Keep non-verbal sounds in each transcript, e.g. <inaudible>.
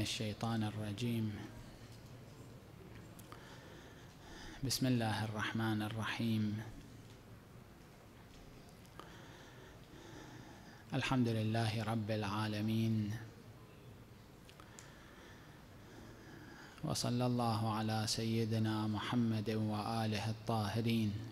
الشيطان الرجيم. بسم الله الرحمن الرحيم. الحمد لله رب العالمين. وصلى الله على سيدنا محمد وآله الطاهرين.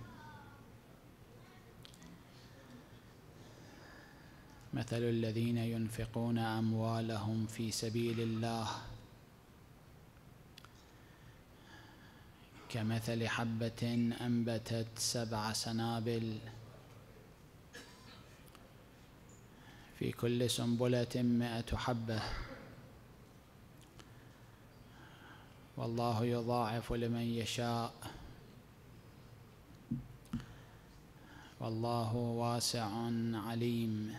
مثل الذين ينفقون أموالهم في سبيل الله كمثل حبة أنبتت سبع سنابل في كل سنبلة مائة حبة. والله يضاعف لمن يشاء. والله واسع عليم.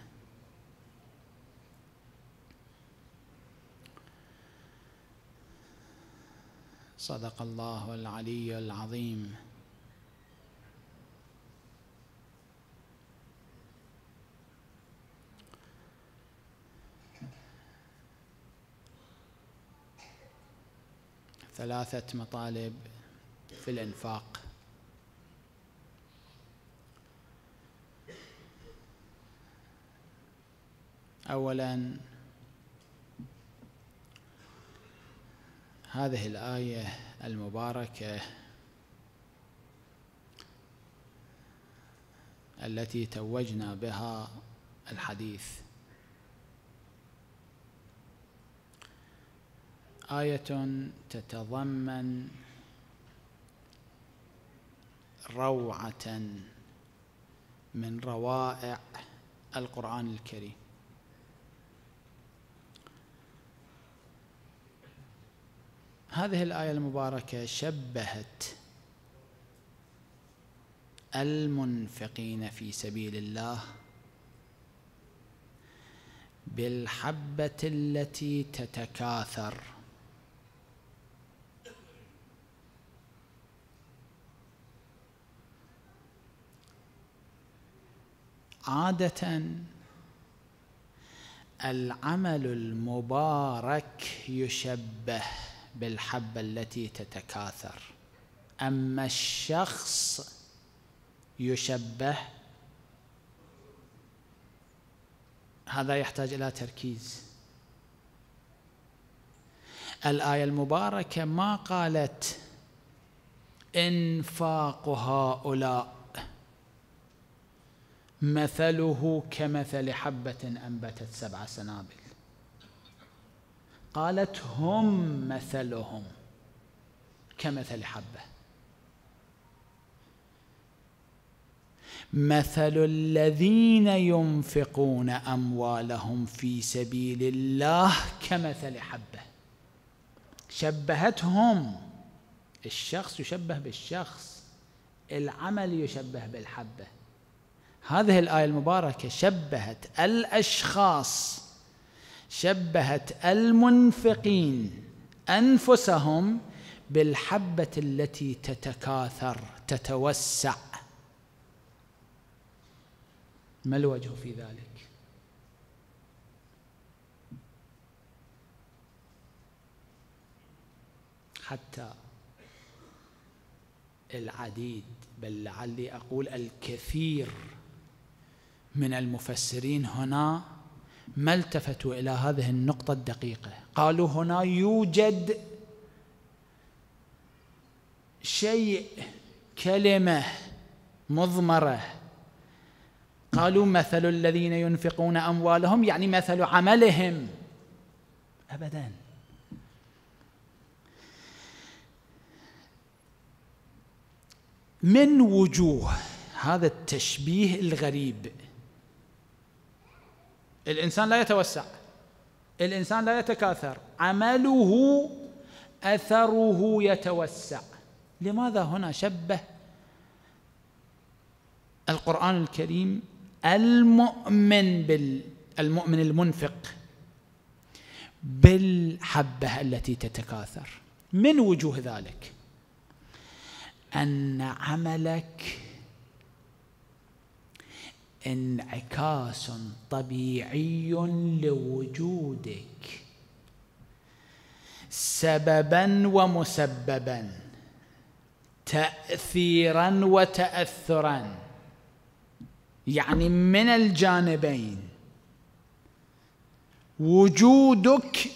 صدق الله العلي العظيم. ثلاثة مطالب في الإنفاق. أولاً هذه الآية المباركة التي توجنا بها الحديث. آية تتضمن روعة من روائع القرآن الكريم. هذه الآية المباركة شبهت المنفقين في سبيل الله بالحبة التي تتكاثر. عادة العمل المبارك يشبه بالحبة التي تتكاثر. أما الشخص يشبه هذا يحتاج إلى تركيز. الآية المباركة ما قالت إنفاق هؤلاء مثله كمثل حبة أنبتت سبع سنابل. قالت هم مثلهم كمثل حبة. مثل الذين ينفقون أموالهم في سبيل الله كمثل حبة. شبهتهم الشخص يشبه بالشخص العمل يشبه بالحبة. هذه الآية المباركة شبهت الأشخاص شبهت المنفقين أنفسهم بالحبة التي تتكاثر تتوسع. ما الوجه في ذلك؟ حتى العديد بل لعلي أقول الكثير من المفسرين هنا ما التفتوا إلى هذه النقطة الدقيقة؟ قالوا هنا يوجد شيء كلمة مضمرة. قالوا مثل الذين ينفقون أموالهم يعني مثل عملهم. ابدا. من وجوه هذا التشبيه الغريب الإنسان لا يتوسع. الإنسان لا يتكاثر. عمله أثره يتوسع. لماذا هنا شبه القرآن الكريم المؤمن بال المؤمن المنفق بالحبة التي تتكاثر؟ من وجوه ذلك؟ أن عملك انعكاس طبيعي لوجودك. سببا ومسببا تاثيرا وتاثرا يعني من الجانبين. وجودك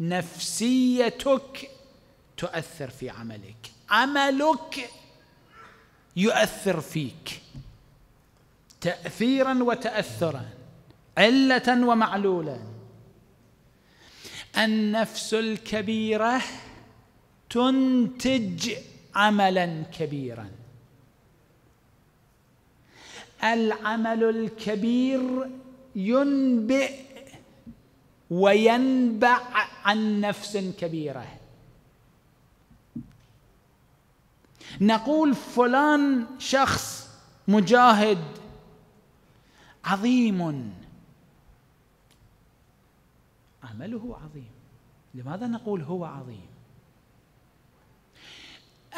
نفسيتك تؤثر في عملك. عملك يؤثر فيك. تاثيرا وتاثرا علة ومعلولا. النفس الكبيرة تنتج عملا كبيرا. العمل الكبير ينبئ وينبع عن نفس كبيرة. نقول فلان شخص مجاهد عظيم. عمله عظيم. لماذا نقول هو عظيم؟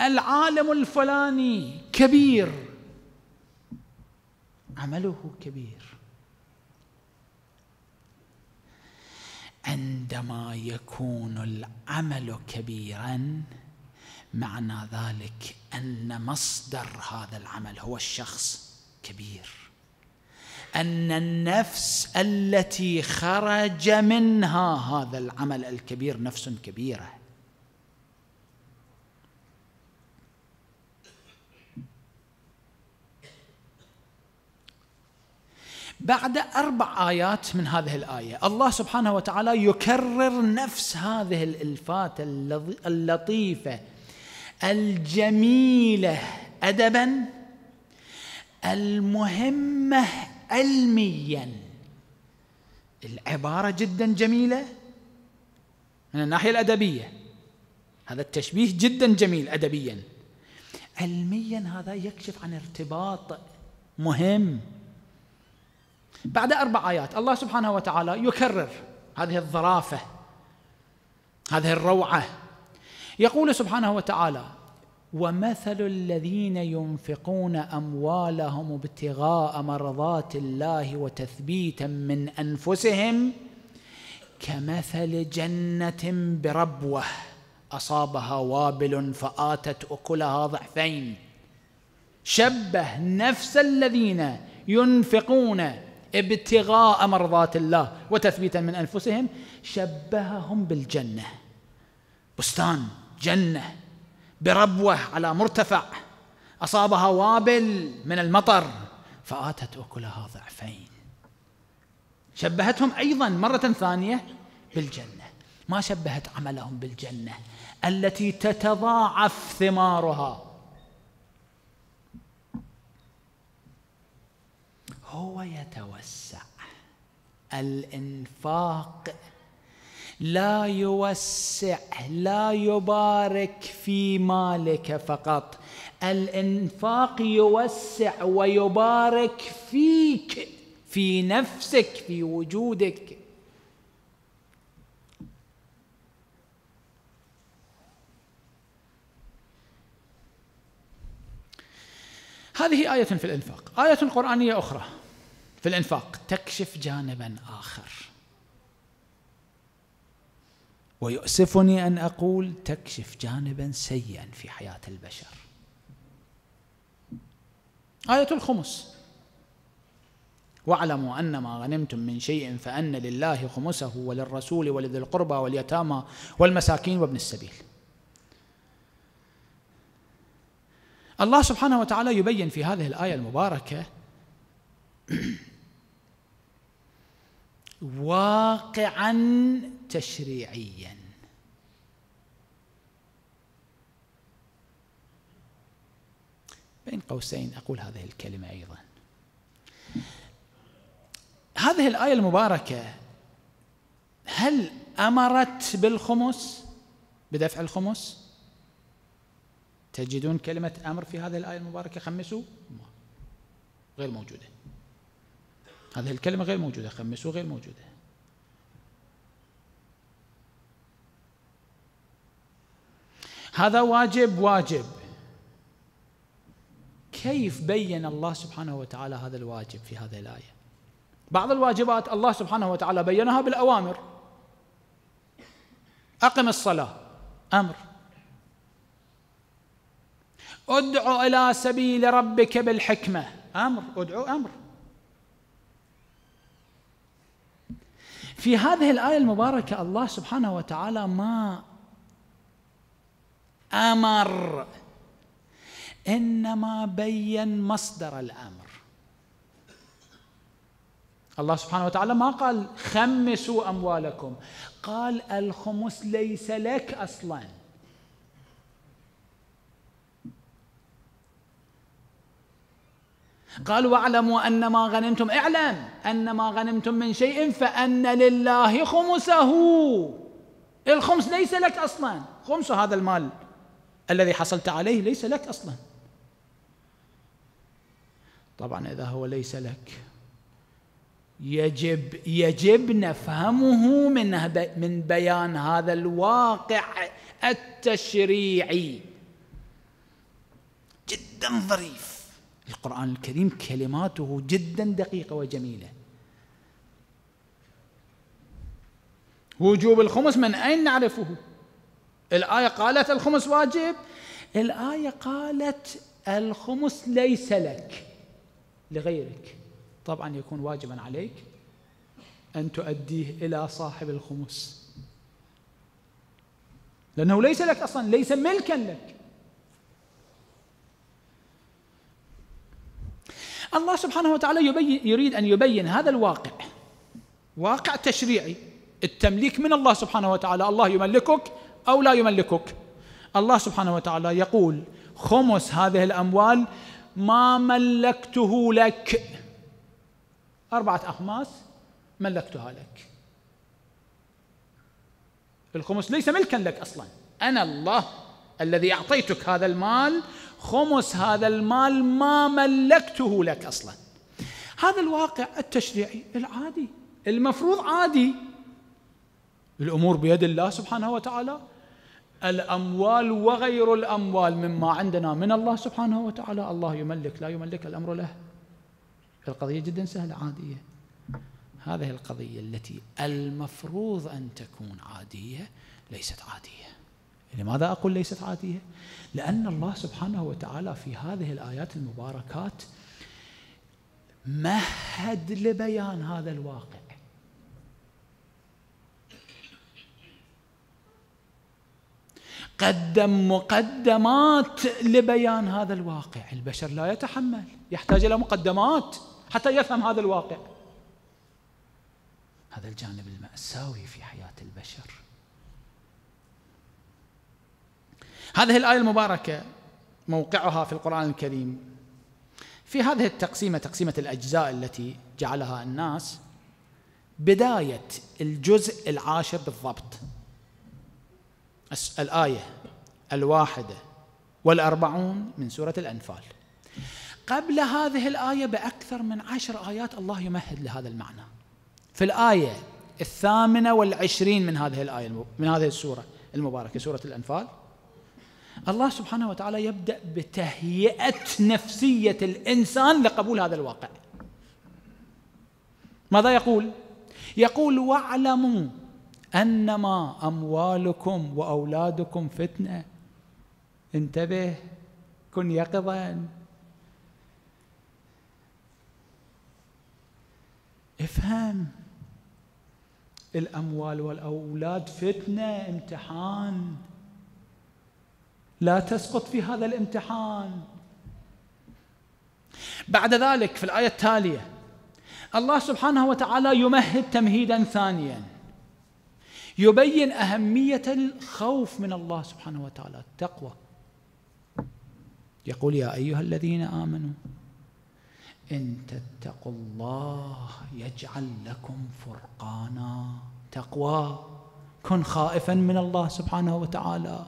العالم الفلاني كبير. عمله كبير. عندما يكون العمل كبيرا معنى ذلك أن مصدر هذا العمل هو الشخص كبير. أن النفس التي خرج منها هذا العمل الكبير نفس كبيرة. بعد أربع آيات من هذه الآية الله سبحانه وتعالى يكرر نفس هذه الألفات اللطيفة الجميلة ادبا المهمة علميا. العبارة جدا جميلة. من الناحية الأدبية. هذا التشبيه جدا جميل ادبيا. علميا هذا يكشف عن ارتباط مهم. بعد أربع آيات الله سبحانه وتعالى يكرر هذه الظرافة هذه الروعة. يقول سبحانه وتعالى ومثل الذين ينفقون أموالهم ابتغاء مرضات الله وتثبيتا من أنفسهم كمثل جنة بربوة أصابها وابل فآتت أكلها ضعفين. شبه نفس الذين ينفقون ابتغاء مرضات الله وتثبيتا من أنفسهم شبههم بالجنة. بستان جنة. بربوة على مرتفع. أصابها وابل من المطر فآتت أكلها ضعفين. شبهتهم أيضا مرة ثانية بالجنة. ما شبهت عملهم بالجنة التي تتضاعف ثمارها. هو يتوسع. الإنفاق لا يوسع لا يبارك في مالك فقط. الإنفاق يوسع ويبارك فيك في نفسك في وجودك. هذه آية في الإنفاق. آية قرآنية أخرى في الإنفاق. تكشف جانبا آخر. ويؤسفني أن أقول تكشف جانبا سيئا في حياة البشر. آية الخمس. واعلموا أن ما غنمتم من شيء فأن لله خمسه وللرسول ولذي القربى واليتامى والمساكين وابن السبيل. الله سبحانه وتعالى يبين في هذه الآية المباركة واقعا تشريعيا. بين قوسين أقول هذه الكلمة أيضا. هذه الآية المباركة هل أمرت بالخمس؟ بدفع الخمس؟ تجدون كلمة أمر في هذه الآية المباركة خمسوا غير موجودة. هذه الكلمة غير موجودة خمسوا غير موجودة. هذا واجب واجب. كيف بين الله سبحانه وتعالى هذا الواجب في هذه الآية؟ بعض الواجبات الله سبحانه وتعالى بينها بالأوامر. أقم الصلاة أمر. ادع إلى سبيل ربك بالحكمة أمر. ادعو أمر. في هذه الآية المباركة الله سبحانه وتعالى ما أمر إنما بين مصدر الأمر. الله سبحانه وتعالى ما قال خمسوا أموالكم قال الخمس ليس لك أصلا. قال واعلموا أن ما غنمتم اعلم أن ما غنمتم من شيء فأن لله خمسه. الخمس ليس لك أصلا. خمس هذا المال الذي حصلت عليه ليس لك أصلا. طبعا إذا هو ليس لك. يجب يجب نفهمه من من بيان هذا الواقع التشريعي. جدا ظريف. القرآن الكريم كلماته جدا دقيقة وجميلة. وجوب الخمس من أين نعرفه؟ الآية قالت الخمس واجب؟ الآية قالت الخمس ليس لك لغيرك. طبعا يكون واجبا عليك أن تؤديه إلى صاحب الخمس. لأنه ليس لك أصلا ليس ملكا لك. الله سبحانه وتعالى يبين يريد أن يبين هذا الواقع. واقع تشريعي. التمليك من الله سبحانه وتعالى. الله يملكك أو لا يملكك. الله سبحانه وتعالى يقول خمس هذه الأموال ما ملكته لك. أربعة أخماس ملكتها لك. الخمس ليس ملكا لك أصلا. أنا الله الذي أعطيتك هذا المال خمس هذا المال ما ملكته لك أصلا. هذا الواقع التشريعي العادي المفروض عادي. الأمور بيد الله سبحانه وتعالى. الأموال وغير الأموال مما عندنا من الله سبحانه وتعالى. الله يملك لا يملك الأمر له. القضية جدا سهلة عادية. هذه القضية التي المفروض أن تكون عادية ليست عادية. لماذا أقول ليست عادية؟ لأن الله سبحانه وتعالى في هذه الآيات المباركات مهد لبيان هذا الواقع. قدم مقدمات لبيان هذا الواقع. البشر لا يتحمل. يحتاج إلى مقدمات حتى يفهم هذا الواقع. هذا الجانب المأساوي في حياة البشر. هذه الآية المباركة موقعها في القرآن الكريم. في هذه التقسيمة تقسيمة الأجزاء التي جعلها الناس بداية الجزء العاشر بالضبط. الآية الواحدة والأربعون من سورة الأنفال. قبل هذه الآية بأكثر من عشر آيات الله يمهد لهذا المعنى. في الآية الثامنة والعشرين من هذه الآية من هذه السورة المباركة سورة الأنفال الله سبحانه وتعالى يبدأ بتهيئة نفسية الإنسان لقبول هذا الواقع. ماذا يقول؟ يقول واعلموا أنما أموالكم وأولادكم فتنة. انتبه كن يقظا. افهم. الأموال والأولاد فتنة امتحان. لا تسقط في هذا الامتحان. بعد ذلك في الآية التالية الله سبحانه وتعالى يمهد تمهيدا ثانيا. يبين أهمية الخوف من الله سبحانه وتعالى التقوى. يقول يا أيها الذين آمنوا إن تتقوا الله يجعل لكم فرقانا تقوى. كن خائفا من الله سبحانه وتعالى.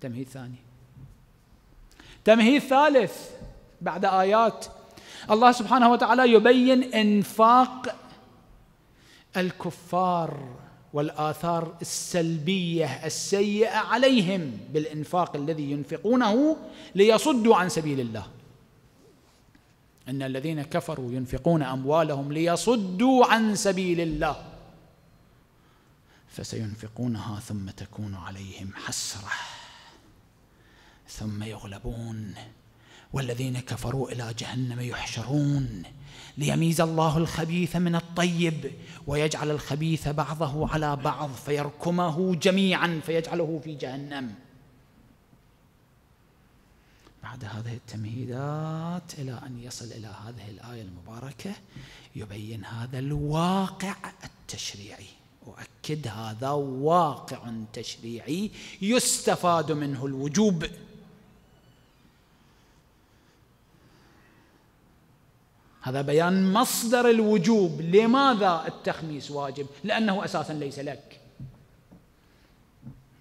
تمهيد ثاني. تمهيد ثالث بعد آيات. الله سبحانه وتعالى يبين إنفاق الكفار والآثار السلبية السيئة عليهم بالإنفاق الذي ينفقونه ليصدوا عن سبيل الله. إن الذين كفروا ينفقون أموالهم ليصدوا عن سبيل الله. فسينفقونها ثم تكون عليهم حسرة. ثم يغلبون. والذين كفروا إلى جهنم يحشرون. ليميز الله الخبيث من الطيب ويجعل الخبيث بعضه على بعض فيركمه جميعا فيجعله في جهنم. بعد هذه التمهيدات إلى أن يصل إلى هذه الآية المباركة يبين هذا الواقع التشريعي. اؤكد هذا واقع تشريعي يستفاد منه الوجوب. هذا بيان مصدر الوجوب. لماذا التخميس واجب؟ لأنه أساسا ليس لك.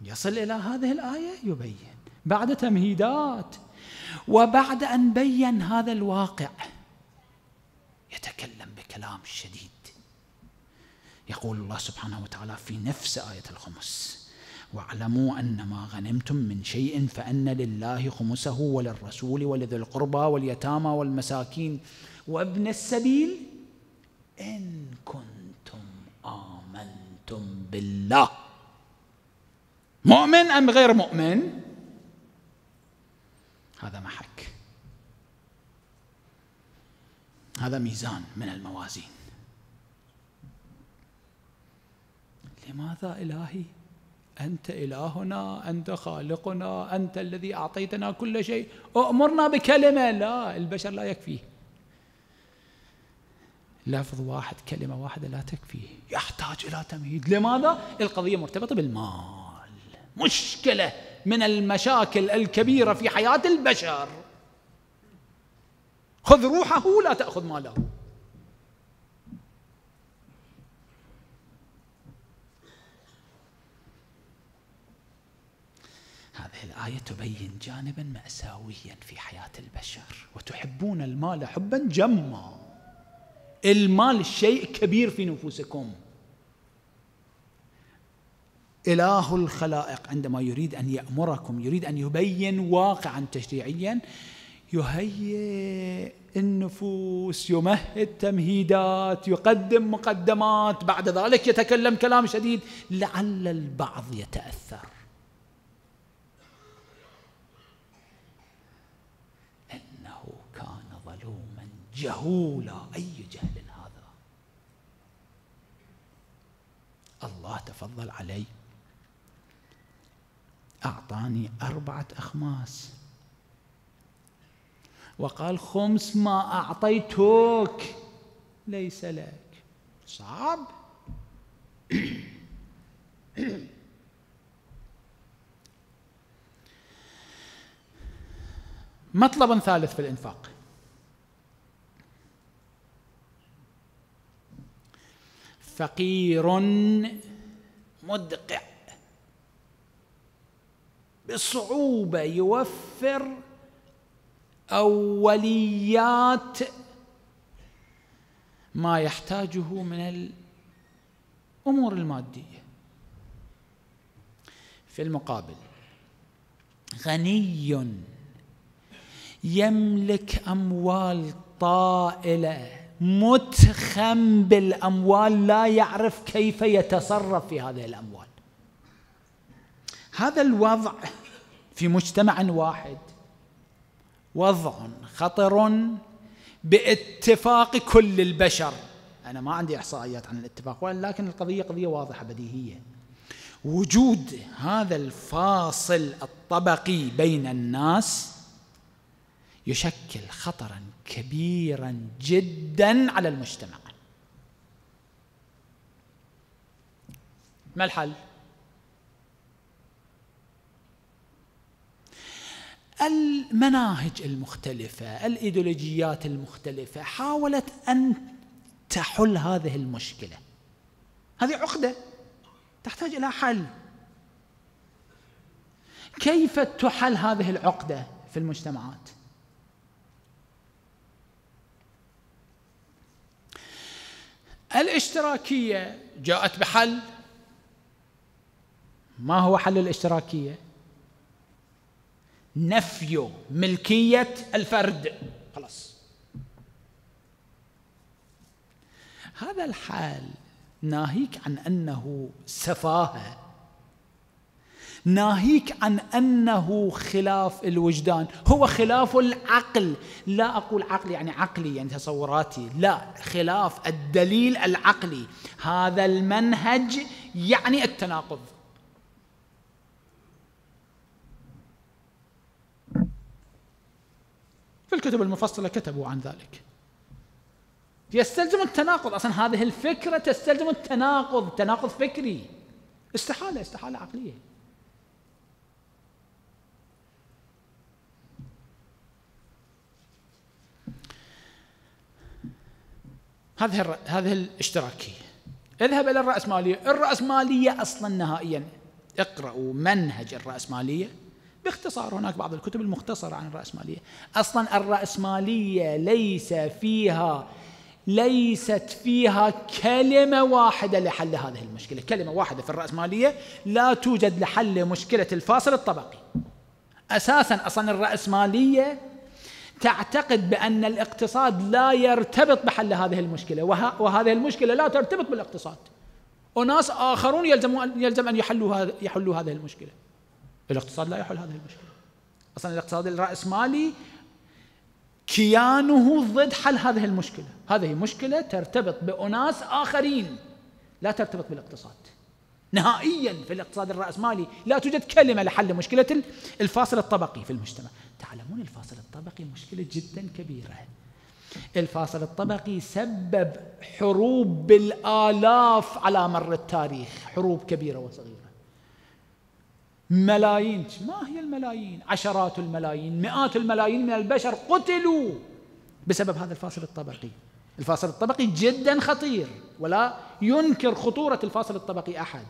يصل إلى هذه الآية يبين. بعد تمهيدات. وبعد أن بين هذا الواقع يتكلم بكلام شديد. يقول الله سبحانه وتعالى في نفس آية الخمس واعلموا أن ما غنمتم من شيء فأن لله خمسه وللرسول ولذي القربى واليتامى والمساكين وابن السبيل إن كنتم آمنتم بالله. مؤمن أم غير مؤمن؟ هذا محك. هذا ميزان من الموازين. لماذا إلهي؟ أنت إلهنا أنت خالقنا أنت الذي أعطيتنا كل شيء. أؤمرنا بكلمة. لا البشر لا يكفيه لفظ واحد كلمة واحدة لا تكفيه يحتاج إلى تمهيد. لماذا؟ القضية مرتبطة بالمال. مشكلة من المشاكل الكبيرة في حياة البشر. خذ روحه لا تأخذ ماله. هذه الآية تبين جانبا مأساويا في حياة البشر وتحبون المال حبا جما. المال شيء كبير في نفوسكم. إله الخلائق عندما يريد أن يأمركم يريد أن يبين واقعا تشريعيا يهيئ النفوس يمهد تمهيدات يقدم مقدمات بعد ذلك يتكلم كلام شديد لعل البعض يتأثر. جهولا أي جهل هذا؟ الله تفضل علي. أعطاني أربعة أخماس. وقال خمس ما أعطيتك ليس لك. صعب. <coughs> مطلب ثالث في الإنفاق. فقير. مدقع. بصعوبة يوفر أوليات ما يحتاجه من الأمور المادية. في المقابل غني يملك أموال طائلة. متخم بالأموال لا يعرف كيف يتصرف في هذه الأموال. هذا الوضع في مجتمع واحد. وضع خطر باتفاق كل البشر. أنا ما عندي إحصائيات عن الاتفاق ولكن القضية قضية واضحة بديهية. وجود هذا الفاصل الطبقي بين الناس يشكل خطرا كبيرا جدا على المجتمع. ما الحل؟ المناهج المختلفة الإيديولوجيات المختلفة حاولت أن تحل هذه المشكلة. هذه عقدة تحتاج إلى حل. كيف تحل هذه العقدة في المجتمعات؟ الاشتراكية جاءت بحل. ما هو حل الاشتراكية؟ نفي ملكية الفرد. خلاص. هذا الحال ناهيك عن أنه سفاهة. ناهيك عن أنه خلاف الوجدان. هو خلاف العقل. لا أقول عقل يعني عقلي يعني تصوراتي. لا خلاف الدليل العقلي. هذا المنهج يعني التناقض. في الكتب المفصلة كتبوا عن ذلك. يستلزم التناقض. أصلا هذه الفكرة تستلزم التناقض. تناقض فكري. استحالة استحالة عقلية. هذه هذه الاشتراكية. اذهب إلى الراسماليه الراسماليه أصلا نهائيا. اقرأوا منهج الرأسمالية باختصار هناك بعض الكتب المختصرة عن الرأسمالية أصلا الرأسمالية ليس فيها ليست فيها كلمة واحدة لحل هذه المشكلة. كلمة واحدة في الرأسمالية لا توجد لحل مشكلة الفاصل الطبقي. أساسا أصلا الرأسمالية تعتقد بأن الاقتصاد لا يرتبط بحل هذه المشكلة وهذه المشكلة لا ترتبط بالاقتصاد. وناس آخرون يلزم يلزم أن يحلوا يحلوا هذه المشكلة. الاقتصاد لا يحل هذه المشكلة. أصلا الاقتصاد الرأسمالي كيانه ضد حل هذه المشكلة. هذه مشكلة ترتبط بأناس آخرين لا ترتبط بالاقتصاد. نهائيا في الاقتصاد الرأسمالي لا توجد كلمة لحل مشكلة الفاصل الطبقي في المجتمع. تعلمون الفاصل الطبقي مشكلة جدا كبيرة. الفاصل الطبقي سبب حروب بالآلاف على مر التاريخ. حروب كبيرة وصغيرة. ملايين ما هي الملايين؟ عشرات الملايين مئات الملايين من البشر قتلوا بسبب هذا الفاصل الطبقي. الفاصل الطبقي جدا خطير ولا ينكر خطورة الفاصل الطبقي أحد.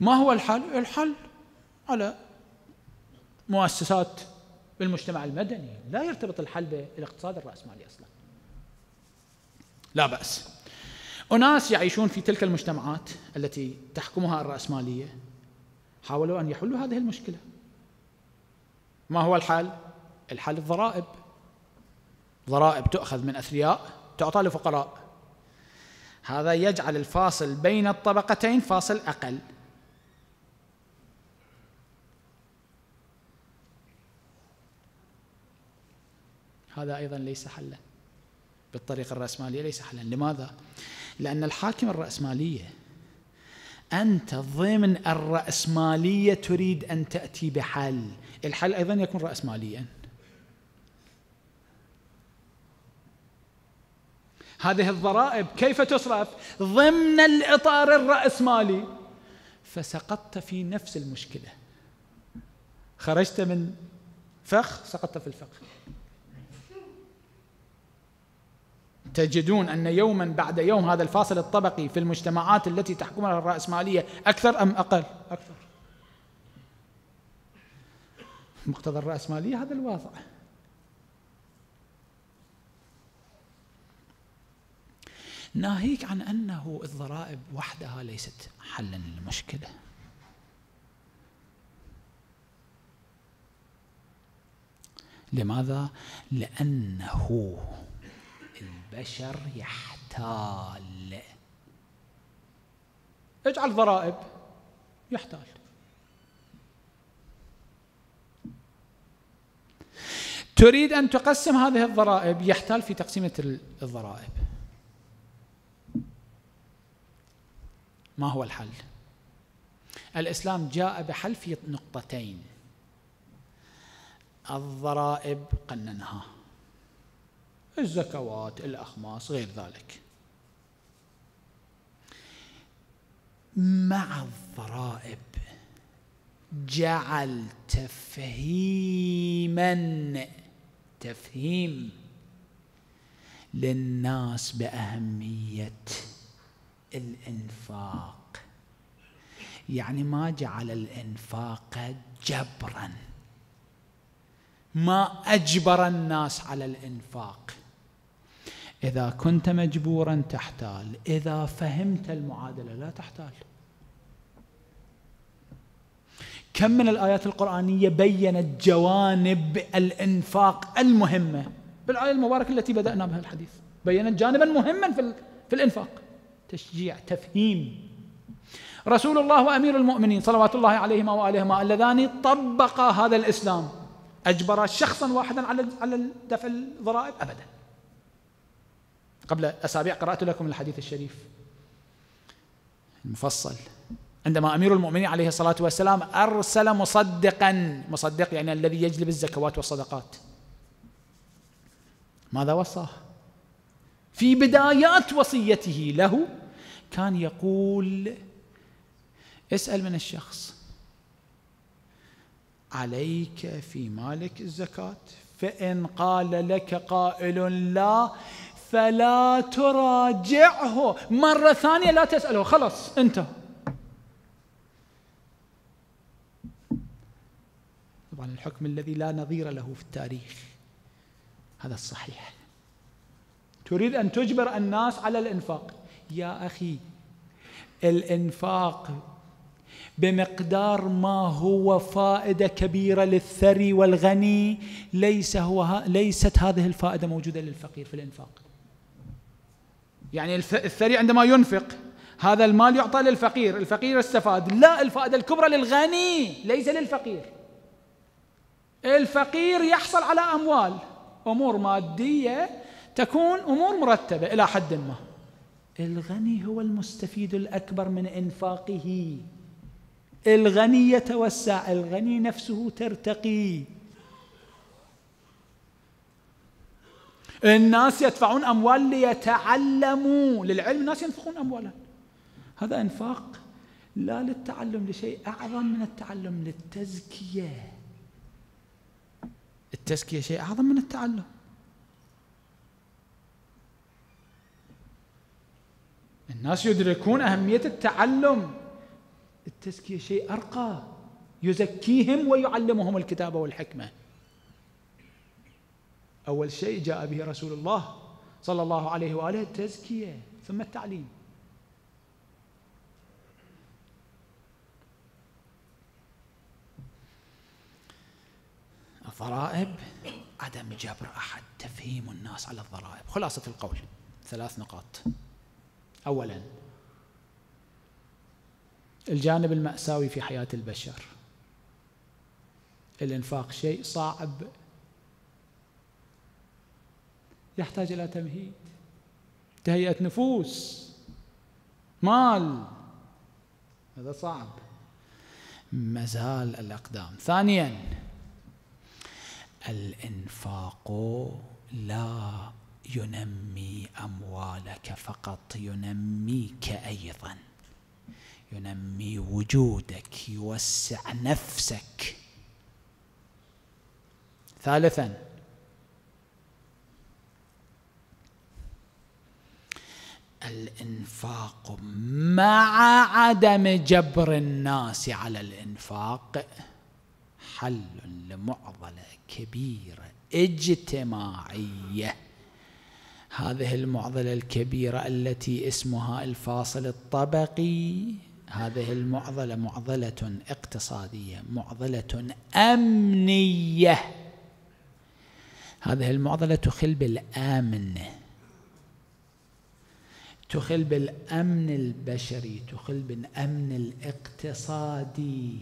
ما هو الحل؟ الحل على مؤسسات بالمجتمع المدني. لا يرتبط الحل بالاقتصاد الرأسمالي أصلا. لا بأس. أناس يعيشون في تلك المجتمعات التي تحكمها الرأسمالية حاولوا أن يحلوا هذه المشكلة. ما هو الحل؟ الحل الضرائب. ضرائب تؤخذ من أثرياء تعطى لفقراء. هذا يجعل الفاصل بين الطبقتين فاصل أقل. هذا أيضا ليس حلا. بالطريقة الرأسمالية ليس حلا. لماذا؟ لأن الحاكم الرأسمالية أنت ضمن الرأسمالية تريد أن تأتي بحل. الحل أيضا يكون رأسماليا. هذه الضرائب كيف تصرف؟ ضمن الإطار الرأسمالي فسقطت في نفس المشكلة. خرجت من فخ سقطت في الفخ. تجدون أن يوما بعد يوم هذا الفاصل الطبقي في المجتمعات التي تحكمها الرأسمالية أكثر أم أقل؟ أكثر. مقتضى الرأسمالية هذا الوضع ناهيك عن أنه الضرائب وحدها ليست حلا للمشكلة. لماذا؟ لأنه البشر يحتال. اجعل ضرائب. يحتال. تريد أن تقسم هذه الضرائب؟ يحتال في تقسيمة الضرائب. ما هو الحل؟ الإسلام جاء بحل في نقطتين. الضرائب قننها. الزكوات الأخماس غير ذلك. مع الضرائب جعل تفهيما تفهيم للناس بأهمية الإنفاق. يعني ما جعل الإنفاق جبرا. ما أجبر الناس على الإنفاق. إذا كنت مجبورا تحتال. إذا فهمت المعادلة لا تحتال. كم من الآيات القرآنية بينت جوانب الإنفاق المهمة؟ بالآية المباركة التي بدأنا بها الحديث. بينت جانبا مهما في في الإنفاق. تشجيع تفهيم. رسول الله وأمير المؤمنين صلوات الله عليهما وآلهما اللذان طبقا هذا الإسلام. أجبر شخصا واحدا على على دفع الضرائب ابدا. قبل أسابيع قرأت لكم الحديث الشريف. المفصل. عندما أمير المؤمنين عليه الصلاة والسلام أرسل مصدقا مصدق يعني الذي يجلب الزكوات والصدقات. ماذا وصاه؟ في بدايات وصيته له كان يقول اسأل من الشخص. عليك في مالك الزكاة؟ فإن قال لك قائل لا فلا تراجعه. مرة ثانية لا تسأله. خلص انتهى. طبعا الحكم الذي لا نظير له في التاريخ هذا الصحيح. تريد أن تجبر الناس على الإنفاق. يا أخي الإنفاق بمقدار ما هو فائدة كبيرة للثري والغني ليس هو ليست هذه الفائدة موجودة للفقير في الإنفاق. يعني الثري عندما ينفق هذا المال يعطى للفقير الفقير استفاد. لا الفائدة الكبرى للغني ليس للفقير. الفقير يحصل على أموال. أمور مادية تكون أمور مرتبة إلى حد ما. الغني هو المستفيد الأكبر من إنفاقه. الغني يتوسع الغني نفسه ترتقي. الناس يدفعون أموال ليتعلموا. للعلم الناس ينفقون اموالا. هذا إنفاق لا للتعلم لشيء أعظم من التعلم للتزكية. التزكية شيء أعظم من التعلم. الناس يدركون أهمية التعلم. التزكية شيء أرقى. يزكيهم ويعلمهم الكتاب والحكمة. أول شيء جاء به رسول الله صلى الله عليه وآله التزكية ثم التعليم. الضرائب عدم جبر أحد تفهيم الناس على الضرائب. خلاصة القول ثلاث نقاط. اولا. الجانب المأساوي في حياة البشر. الإنفاق شيء صعب. يحتاج إلى تمهيد. تهيئة نفوس. مال. هذا صعب. مازال الأقدام. ثانيا الإنفاق لا ينمي أموالك فقط ينميك أيضا. ينمي وجودك يوسع نفسك. ثالثا الإنفاق مع عدم جبر الناس على الإنفاق حل لمعضلة كبيرة اجتماعية. هذه المعضلة الكبيرة التي اسمها الفاصل الطبقي. هذه المعضلة معضلة اقتصادية معضلة أمنية. هذه المعضلة تخل بالآمن. تخل بالأمن البشري تخل بالأمن الاقتصادي.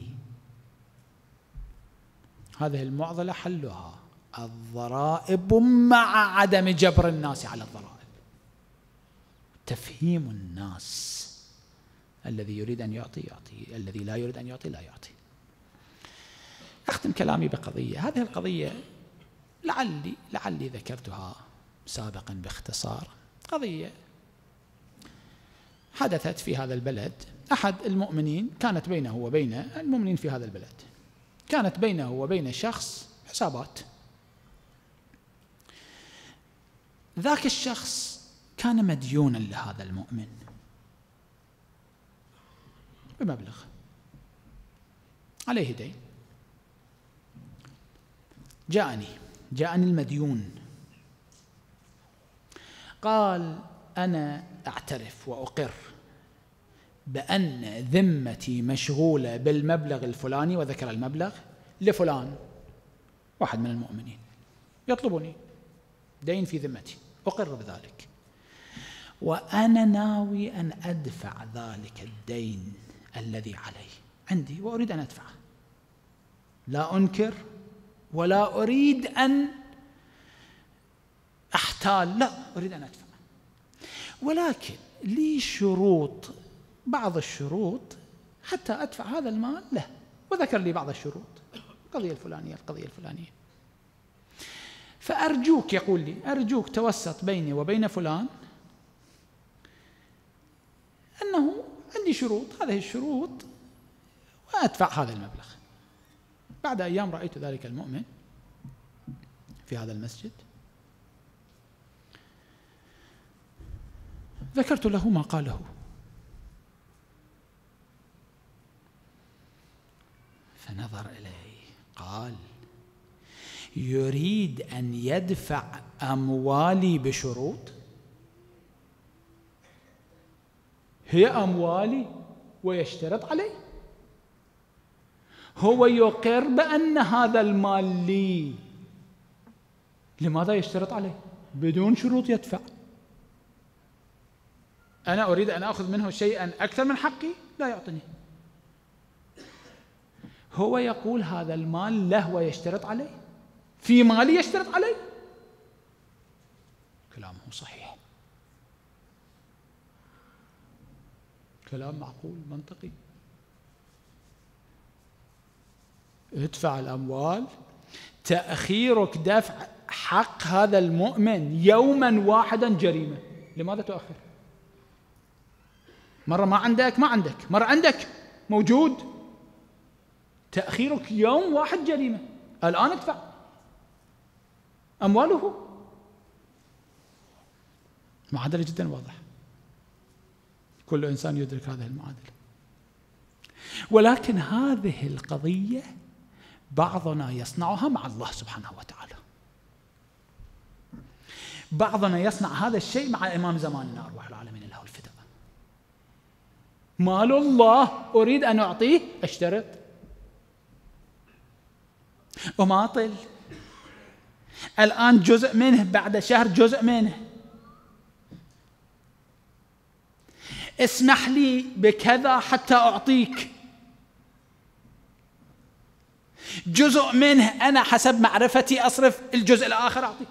هذه المعضلة حلها. الضرائب مع عدم جبر الناس على الضرائب. تفهيم الناس. الذي يريد أن يعطي يعطي. الذي لا يريد أن يعطي لا يعطي. أختم كلامي بقضية. هذه القضية لعلي لعلي ذكرتها سابقا باختصار. قضية حدثت في هذا البلد. أحد المؤمنين كانت بينه وبين المؤمنين في هذا البلد. كانت بينه وبين شخص حسابات. ذاك الشخص كان مديونا لهذا المؤمن. بمبلغ. عليه دين. جاءني جاءني المديون. قال أنا أعترف وأقر بأن ذمتي مشغولة بالمبلغ الفلاني وذكر المبلغ لفلان واحد من المؤمنين. يطلبني دين في ذمتي. أقر بذلك. وأنا ناوي أن أدفع ذلك الدين الذي علي عندي وأريد أن أدفعه. لا أنكر ولا أريد أن أحتال. لا أريد أن أدفع ولكن لي شروط بعض الشروط حتى أدفع هذا المال له. وذكر لي بعض الشروط. القضية الفلانية القضية الفلانية. فأرجوك يقول لي أرجوك توسط بيني وبين فلان أنه عندي شروط هذه الشروط وأدفع هذا المبلغ. بعد أيام رأيت ذلك المؤمن في هذا المسجد. ذكرت له ما قاله. فنظر إلي قال يريد أن يدفع أموالي بشروط؟ هي أموالي ويشترط علي هو يقر بأن هذا المال لي. لماذا يشترط عليه؟ بدون شروط يدفع. أنا أريد أن أخذ منه شيئا أكثر من حقي؟ لا يعطني. هو يقول هذا المال له ويشترط عليه؟ في مالي يشترط عليه كلامه صحيح. كلام معقول منطقي. ادفع الأموال. تأخيرك دفع حق هذا المؤمن يوما واحدا جريمة. لماذا تؤخر؟ مرة ما عندك ما عندك. مرة عندك موجود. تأخيرك يوم واحد جريمة. الآن ادفع. أمواله. معادلة جدا واضحة كل إنسان يدرك هذه المعادلة. ولكن هذه القضية بعضنا يصنعها مع الله سبحانه وتعالى. بعضنا يصنع هذا الشيء مع إمام زماننا أرواح العالمين له الفداء. مال الله أريد أن أعطيه أشترط. أماطل الآن جزء منه بعد شهر جزء منه. اسمح لي بكذا حتى أعطيك. جزء منه أنا حسب معرفتي أصرف الجزء الآخر أعطيك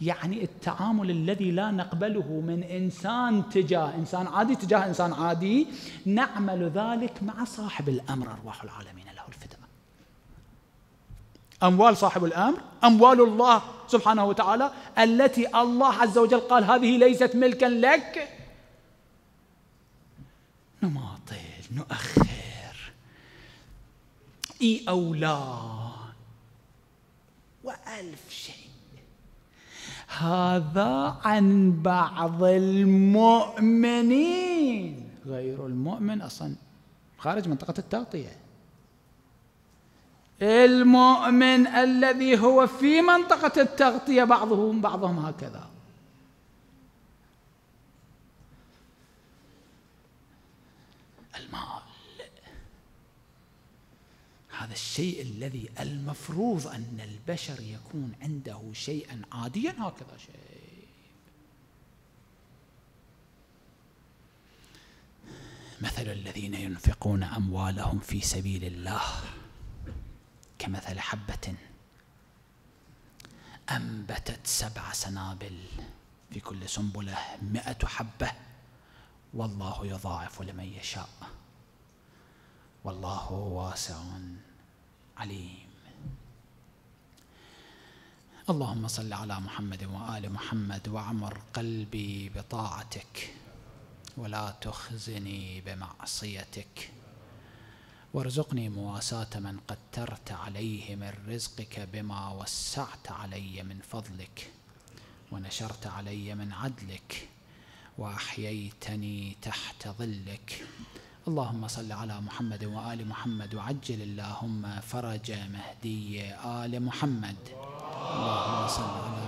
يعني التعامل الذي لا نقبله من إنسان تجاه إنسان عادي تجاه إنسان عادي نعمل ذلك مع صاحب الأمر أرواح العالمين له الفداء. أموال صاحب الأمر، أموال الله سبحانه وتعالى التي الله عز وجل قال هذه ليست ملكا لك. نماطل، نؤخر. إي أو لا. وألف شيء. هذا عن بعض المؤمنين غير المؤمن أصلا خارج منطقة التغطية المؤمن الذي هو في منطقة التغطية بعضهم بعضهم هكذا. المال. هذا الشيء الذي المفروض أن البشر يكون عنده شيئا عاديا هكذا شيء. مثل الذين ينفقون أموالهم في سبيل الله. كمثل حبة أنبتت سبع سنابل في كل سنبلة مئة حبة والله يضاعف لمن يشاء. والله واسع عليم. اللهم صل على محمد وآل محمد وعمر قلبي بطاعتك ولا تخزني بمعصيتك. وارزقني مواساة من قدرت عليه من رزقك بما وسعت علي من فضلك ونشرت علي من عدلك وأحييتني تحت ظلك. اللهم صل على محمد وآل محمد وعجل اللهم فرج مهدي آل محمد. اللهم صل على